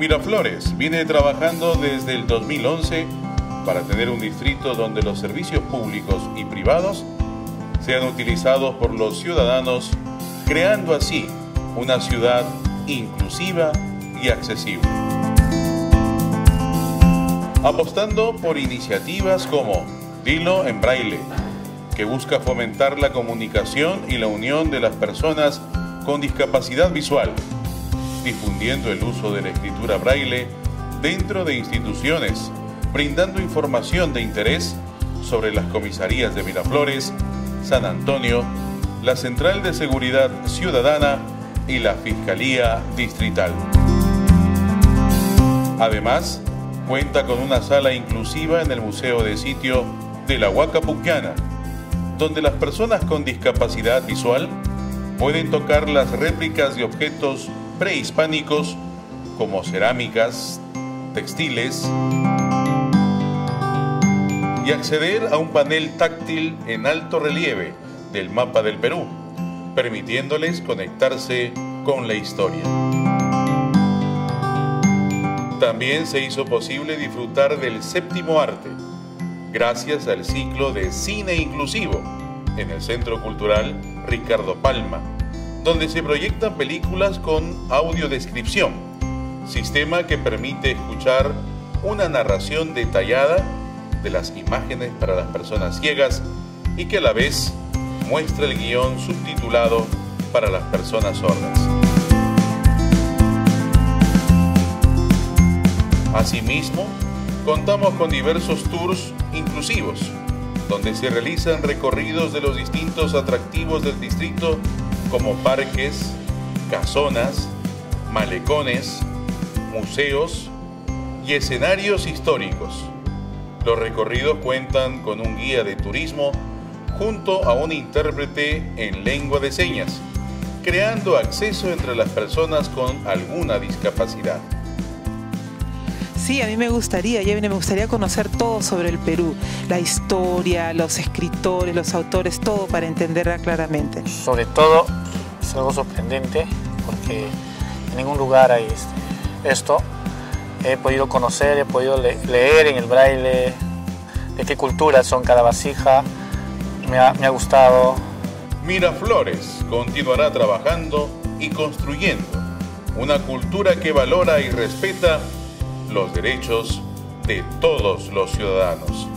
Miraflores viene trabajando desde el 2011 para tener un distrito donde los servicios públicos y privados sean utilizados por los ciudadanos, creando así una ciudad inclusiva y accesible. Apostando por iniciativas como Dilo en Braille, que busca fomentar la comunicación y la unión de las personas con discapacidad visual, difundiendo el uso de la escritura braille dentro de instituciones, brindando información de interés sobre las comisarías de Miraflores, San Antonio, la Central de Seguridad Ciudadana y la Fiscalía Distrital. Además, cuenta con una sala inclusiva en el Museo de Sitio de la Huaca Pucana, donde las personas con discapacidad visual pueden tocar las réplicas de objetos prehispánicos como cerámicas, textiles y acceder a un panel táctil en alto relieve del mapa del Perú, permitiéndoles conectarse con la historia. También se hizo posible disfrutar del séptimo arte, gracias al ciclo de cine inclusivo en el Centro Cultural Ricardo Palma, donde se proyectan películas con audiodescripción, sistema que permite escuchar una narración detallada de las imágenes para las personas ciegas y que a la vez muestra el guion subtitulado para las personas sordas. Asimismo, contamos con diversos tours inclusivos, donde se realizan recorridos de los distintos atractivos del distrito como parques, casonas, malecones, museos y escenarios históricos. Los recorridos cuentan con un guía de turismo junto a un intérprete en lengua de señas, creando acceso entre las personas con alguna discapacidad. Sí, a mí me gustaría, ya me gustaría conocer todo sobre el Perú, la historia, los escritores, los autores, todo para entenderla claramente. Sobre todo es algo sorprendente porque en ningún lugar hay este, esto. He podido conocer, he podido leer en el braille de qué culturas son cada vasija. Me ha, me ha gustado. Miraflores continuará trabajando y construyendo una cultura que valora y respeta los derechos de todos los ciudadanos.